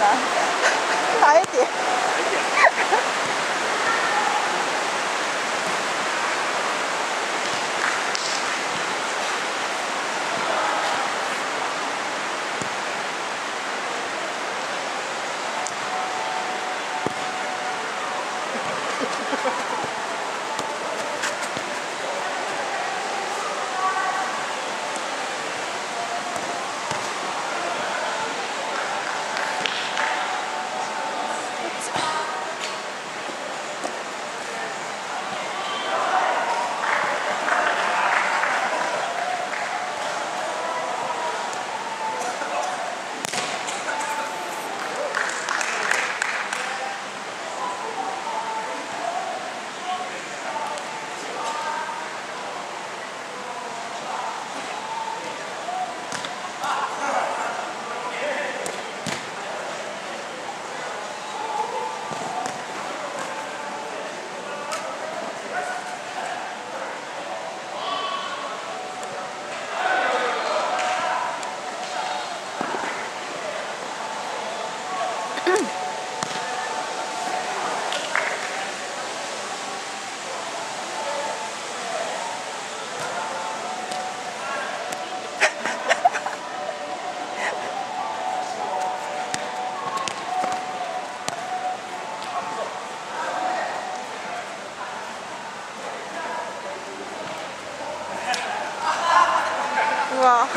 来来一点。哇！